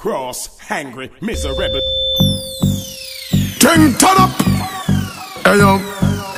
Cross, hungry, miserable. King turn up. Hey yo.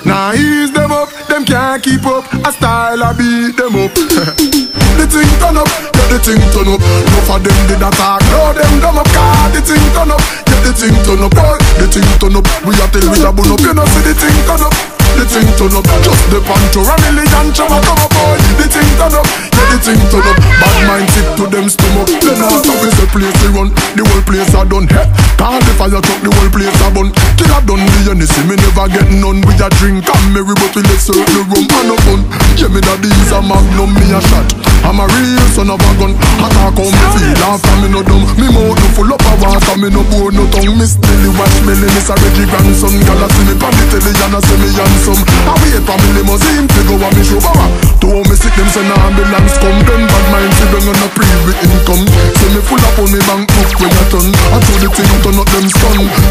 Now ease them up, them can't keep up. A style I beat them up. the thing turn up, get the thing turn up. No for them did attack, no them dumb up. Car the thing turn up, get the thing turn up. Boy, the thing turn up. We are till we are bun up. You know see the thing turn up. The thing turn up, just the pancho A million chama come up, boy The thing turn up, yeah the thing turn up mind tip to them stomach. Then I stop is the place they run. The whole place I done, hey Call the fire truck, the whole place I bun Kill I done me and see me never get none. We a drink and merry but we let certain rum and no fun. Yeah me daddy is a magnum, me a shot. I'm a real son of a gun. Attack on me feel after me no dumb. Me mouth no full up of water, me no bore no tongue. Miss Nelly watch me, Miss a Reggie grandson. I see me pan the telly and I see me handsome. I wait for me limousine to go and me show power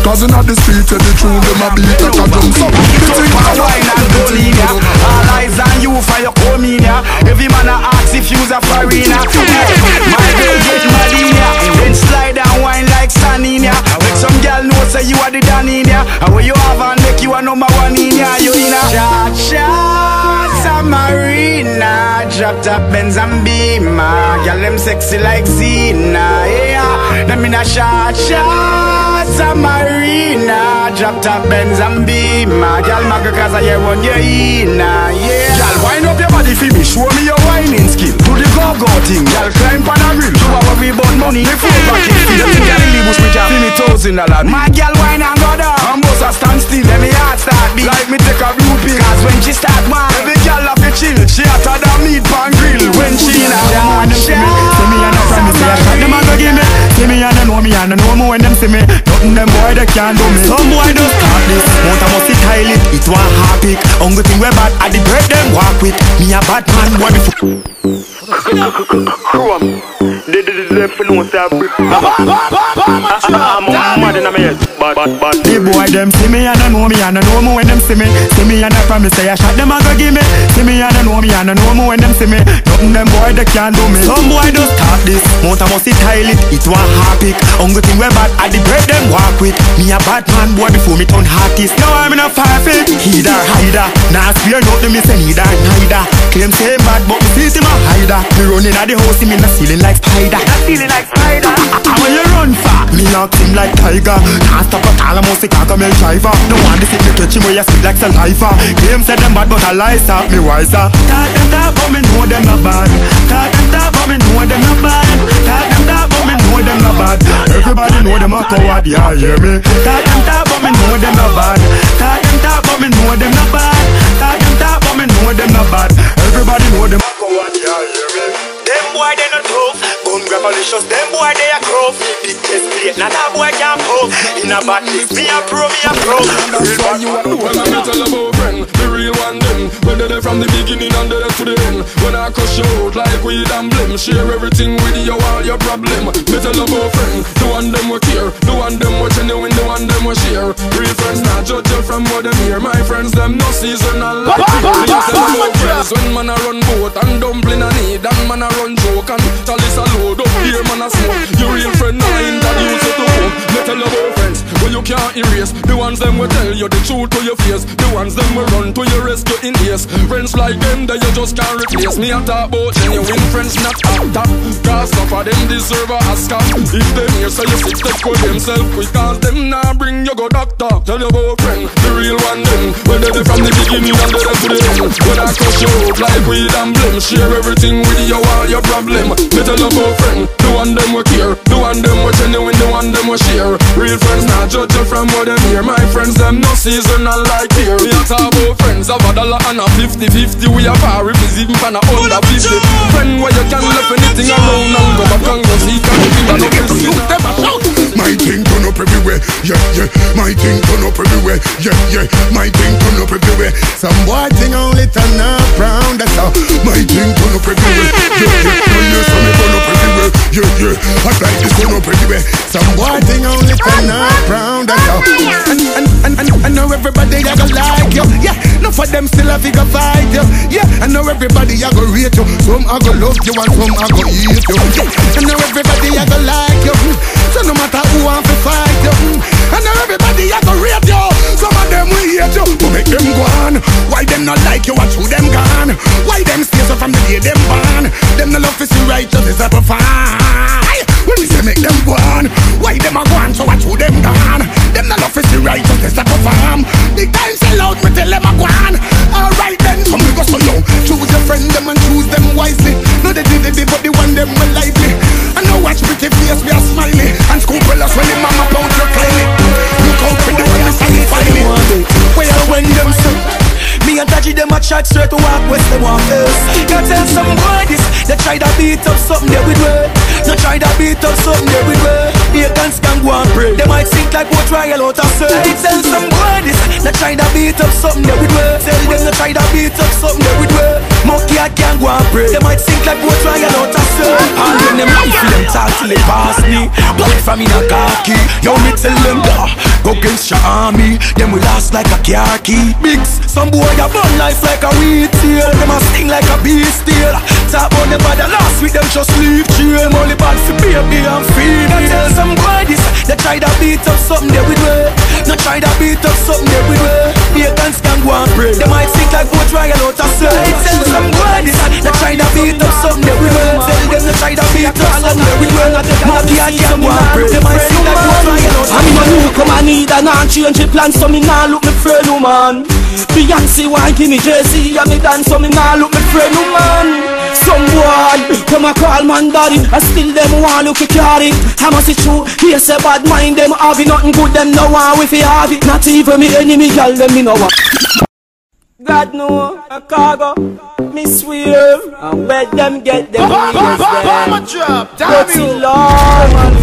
Cause in the street yeah, the true them a beat like a drum So the thing I wine and bulimia All eyes on you for your comenia Every man a ask if you's a foreigner. My girl get mad in ya Then slide and wine like sun in ya Make some girl know say you are the dan in ya And where you have and make you a number one in ya You in a shot Marina. Drop top Benz and Beamer. Girl them sexy like Zena Yeah. Them in a shot shot Marina Drop top Benz and Beamer Girl maga cause I hear one you in Yeah. Girl wind up your body for me. Show me your whining skill Do the go-go thing. Girl climb on a grill Do our we burn money. The full back in feel You girl in the bush me. Can feel me toes in the lobby My girl wine and go down. And bust a stand still Let me heart start beat. Like me take a blue pill. Cause when she start man Every girl have to chill. She hotter than meat pan grill. When she in a want them see me. See me and a promise me I shot them and go give me See me they know me and they know me when them see me. Nothing them boy they can't do me. Some boy just start this. Want a must it tile it It was happy Hungry thing we bad I the break them walk with. Me a bad man boy before Chrome. They did them for no say ah, ah, ah, I'm mad in my head. Bad, bad, bad. The boy them see me and they know me and they know me when them see me. See me and they promise say I shot them and go give me. See me and they know me and they know me when them see me. Nothing them boy they can't do me. Some boy just start this Want a must it tile it. It was happy Hungry thing we bad I the break them walk with. Me a bad man boy before me turn artist Now I'm in a fire fit Heater, hider. Nah spear nothing me say neither, neither. Claim say bad but me see him a hider. Me running at the house him in the ceiling like spider. Not feeling like spider. And when you run him like tiger. Can't stop a call, I'm a sick caramel driver No one to sit me catch him where you spit like saliva Claim say them bad but I lie stop me wiser. Talk them talk but me know them not bad. Talk them talk but me know them not bad. Talk them talk but me know them not bad. Everybody know them a coward, yeah hear me. Talk them talk but me know them not bad. Talk them talk but me know them not bad. Talk them talk but me know them not bad. Everybody know them a coward, yeah hear me. Them boy they not tough Gun them boy they a gruff Big chest plate, now that boy can puff In a bad list, me a pro, me a pro. That's why you are Well, I'm tell about friend, the real one them. When they're there from the beginning and they're to the end. When I cuss you out like weed and blame Share everything with you, all your problem. Me tell about friend, the one them we care. The one them we genuine, the one them we share. Real friends not judge you from what them hear. My friends them no seasonal like Me. tell about friends. When man a run boat And dumpling a need and man a run joke And chalice a load man a smoke Your real friend introduce you to home Me tell you can't erase The ones them will tell you the truth to your face. The ones them will run to your rescue in haste. Friends like them that you just can't replace. Me a talk about genuine friends not actor Cause some of them deserve a Oscar. If them here say you sick take for themselves. Quick Cause them now bring you go doctor. Tell your about friend, the real one them. When they from the beginning and they to the end. When I cut you out like weed and blame Share everything with you all your problem. Me tell you about friend, the one them we care. The one them we genuine, the one them we share. Real friends not judge you from what them hear. My friends them no seasonal like here. We a talk about friends of a dollar and a fifty fifty We a par if it's even pan a under fifty Friend where you can left anything around and go back and go see Can you think I no you them a shout. My thing turn up everywhere, yeah, yeah. My thing turn up everywhere, yeah, yeah. My thing turn up everywhere. Some boy thing only turn up round, that's how My thing turn up everywhere, yeah, yeah, yeah. Hot like this one up everywhere. Some boy thing only turn up round and out. And, and, and, and I know everybody I go like you. Yeah, no for them still have to fight you. Yeah, I know everybody I go rate you. Some I go love you and some I go hate you. Yeah, I know everybody I go like you. Mm. So no matter who I fi fight you. Mm. I know everybody I go rate you. Some of them will hate you. To make them go on. Why them not like you? What through them gone? Why them stay so from the day them born? Them no love to see righteousness up a fan. A chat straight to walk west them walk first Can't tell some boy this. They try to beat up something there with way No try to beat up something there with way Pagans can go and pray. They might think like what trial out of search I tell some boy this. They try to beat up something there with way Tell them they try to beat up something there with way Monkey I can go and pray. They might think like what trial out of search And when them life them talk till they pass me. Boy from in a khaki Yo me tell them da Go against your army. Them we last like a car key Bigs Some boy a burn life like a weed tail Them a sting like a beast tail Talk about them bad last week them just leave jail. Only bad for baby and female Tell some boy this. They try to beat up something there with way No try to beat up something there with way Pagans can go and pray They might think like boat trial out of sight Tell some boy this. They try to beat up something there with way Tell them they try to beat up something with way Monkey and can go and pray a new come I need a non-change plan So me nah look me friend woman. Beyonce want give me Jay-Z and me dance so me nah look me friend woman. Some boy come a call man daddy I still them want look at carry. I must see true? He say bad mind them have it nothing good them no want with it have it. Not even me enemy girl them me no want. God know a cargo me swear and where them get them wheels But long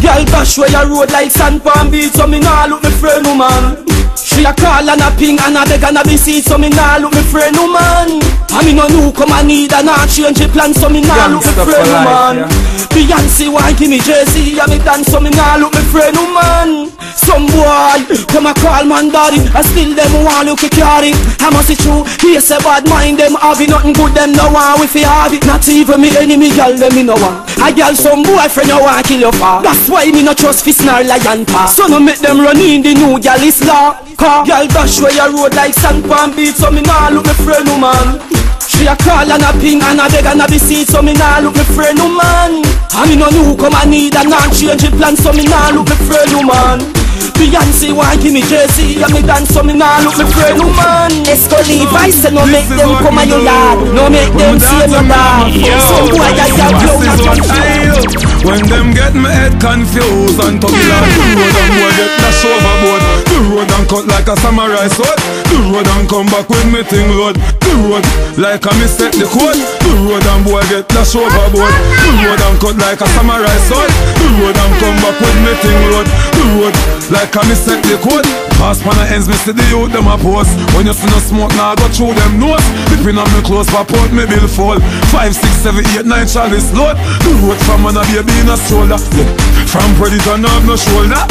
Girl bash where your road like sand palm beach So me nah look me friend woman. She a call and a ping and a beg and a be see So me nah look me friend woman. And me no new come and need and a change the plan So me nah look me friend woman. Beyonce want give me Jay-Z and me dance So me nah look me friend woman. Some boy come a call man daddy I still them want look at carry. I must see true He say bad mind them have it nothing good them no want with it have it. Not even me enemy girl them me no want A girl some boyfriend you want kill your fa That's why me no trust fi snarl lion pa So no make them run in the new gal is law Car Girl dash where your road like sand pan beat So me nah look me friend no man. She a call and a ping and a beg and a be see So me nah look me friend no man. And me no new come and need a non change plan So me nah look me friend woman Beyonce want give me Jay-Z And me dance so me nah look me friend. Woman Esco Levi say no make them come and your yard. No make them see your dog Some boy that ya blow This is what I feel When them get my head confused And talk like the road and boy get dash overboard The road and cut like a samurai sword The road and come back with me thing load The road like a mistake the code The road and boy get dash overboard. The road and cut like a samurai sword. The road and come back with me thing load The road like a mistake the code Pass pan ends, me see the youth them a post. When you see no smoke, now nah, go through them nose. Dipping on me clothes, pop out me bill fall Five, six, seven, eight, nine, chalice load. The road from man a baby in a stroller. Yeah. From predator, no have no shoulder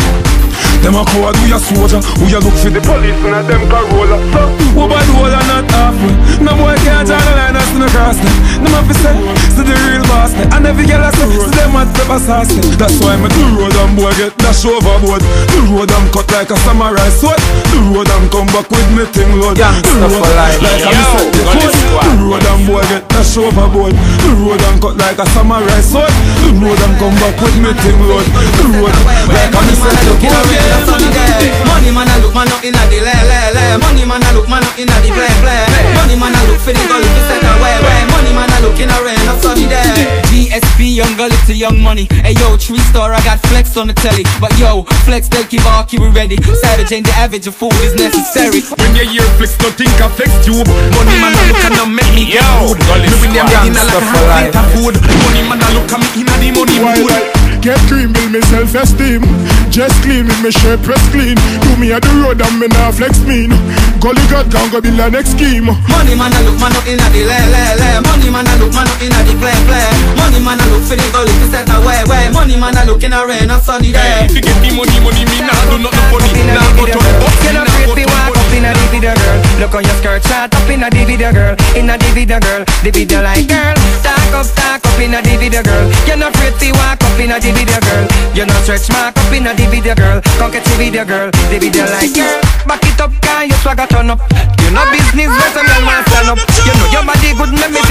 them a coward, we a soldier We a look for the police and a them Corolla So, we bad whole and not halfway No boy can't draw the line us in the cross Them a fi say, see the real boss And every girl a say, see them a sauce them That's why me the road and boy get dash overboard The road I'm cut like a samurai sword The road I'm come back with me thing load The road like a set the code The road and boy get dash overboard The road I'm cut like a samurai sword The road I'm come back with me thing load The road like a me set the code Money man a look man up inna the le le le Money man a look man up inna the play play. Money man a look for the gully to set away way Money man a look in a rain up sunny day. GSP young gully to young money. Hey yo tree star I got flex on the telly. But yo flex they'll keep all keep it ready. Savage ain't the average of food is necessary. When you hear flex don't think I flex tube Money man a look and not make me get food Me with them inna like a half plate of food. Money man a look at me inna the money mood Get cream, build me self-esteem. Just clean with me shirt press clean. Do me at the road and me nah flex mean. Gully God can go build the next scheme. Money man a look man up inna the le le le Money man a look man up inna the play play. Money man a look for the gully to set away way Money man a look in a rain a sunny day. If you get me money, money me nah do nothing funny Nah go to the box, You nah know go to pretty the walk up in the video girl Look on your skirt shot up in a the video girl In a the video girl The video like girl Talk up, talk up in a the video girl You know pretty walk up in a the video girl You know stretch mark up in a the video girl. Come catch the video girl. The video like girl. Back it up, can you swagger turn up? You know business where some man stand up. You know your body good, make me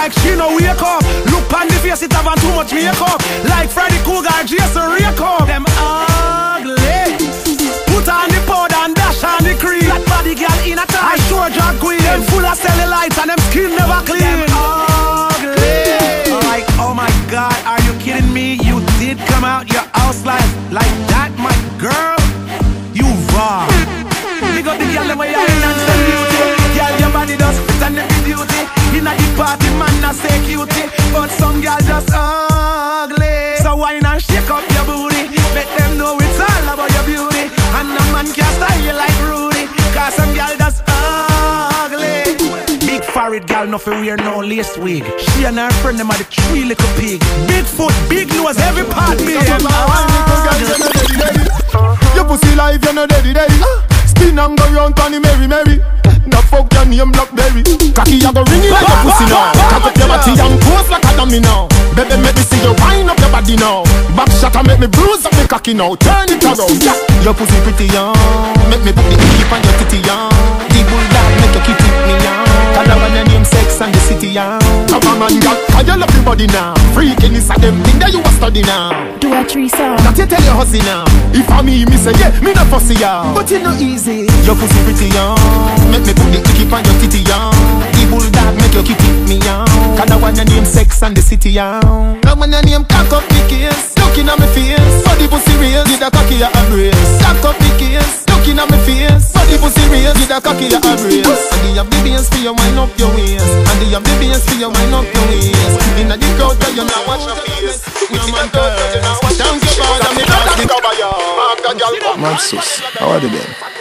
like she no wake up. Look on the face, it have too much makeup. Like Freddy Krueger, Jason Rake up. Them ugly. Put on the powder and dash on the cream. That body girl in a tie. I sure drag queen. Them full of cellulite and them skin never clean. Them ugly. Like, oh my God, are you kidding me? You did come out your house like, like that, my girl. Big forehead girl, nothing wear no lace wig. She and her friend them are the three little pig. Big foot, big nose, every part big. Uh-huh. Your pussy life, you know daddy daddy. Uh-huh. Spin and go round on the merry merry. The uh-huh. fuck your name Blackberry. Cocky, you go ring it like a pussy now. Cock up your body and pose like a dummy now. Baby, make me see you wind up your body now. Back shot and make me bruise up me cocky now. Turn it around, yeah. Your pussy pretty young. Make me put the keep on your titty young. The bulldog make your kitty me young. Cause I want your name sex and the city young. Come on, man, girl, cause you love the body now. Freaking is a them thing that you a study now. Do a threesome. That you tell your hussy now. If I me, me say yeah, me no fussy ya. But it no easy. Your pussy pretty young. Make me put the icky on your titty young. Bulldog make your kitty me young. Cause I want your name sex and the city young. I want your name cock up the case. Looking at me face. Body pussy raise. Did a cocky embrace. Cock up the case. Looking at me face. Body pussy raise. Did a cocky embrace. And the bass for your wind up your waist. And the bass for your wind up your waist. Inna the crowd where you now watch your face. You. Mad sus, how are they then?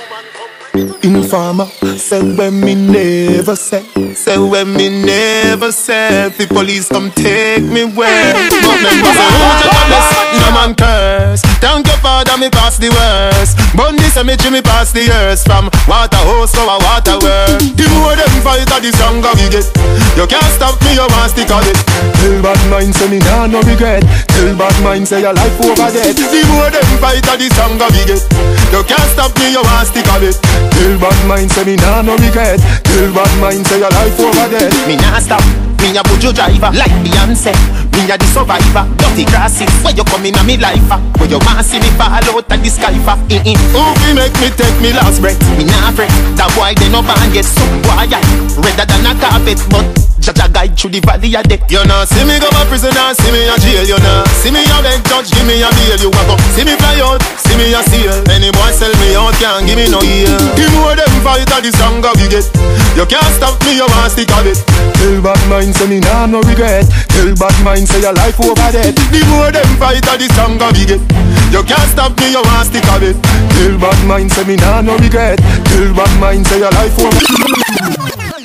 Informer Say when me never say Say when me never say The police come take me where. But members who to this No man curse Thank your father me pass the worst. Bundy cemetery me pass the years. From water hose to a water work The more them fight the stronger we get. You can't stop me you want stick on it. Tell bad mind say me nah no regret. Tell bad mind say your life over dead The more them fight the stronger we get. You can't stop me you want stick on it. Tell bad mind say me nah no regret. Tell bad mind say your life over dead Me nah stop, me a bujo driver Like Beyonce, me a the survivor Dirty grasses, where you come in a me life ah? Where you want see me fall out of the sky for eh, eh. Who fi make me take me last breath? Me nah fret, that boy they no ban get so I redder than a carpet But Jaja guide through the valley of death. You know see me go a prison and see me a jail You know. See me a beg judge give me a bail You a go. See me fly out, see me a sail Any boy sell me out can't give me no ear. The more them fight the stronger we get. You can't stop me you want stick of it Tell bad mind say me nah no regret. Tell bad mind say your life over dead. The more them fight the stronger we get. You can't stop me you want stick of it Tell bad mind say me nah no regret. Tell bad mind say your life over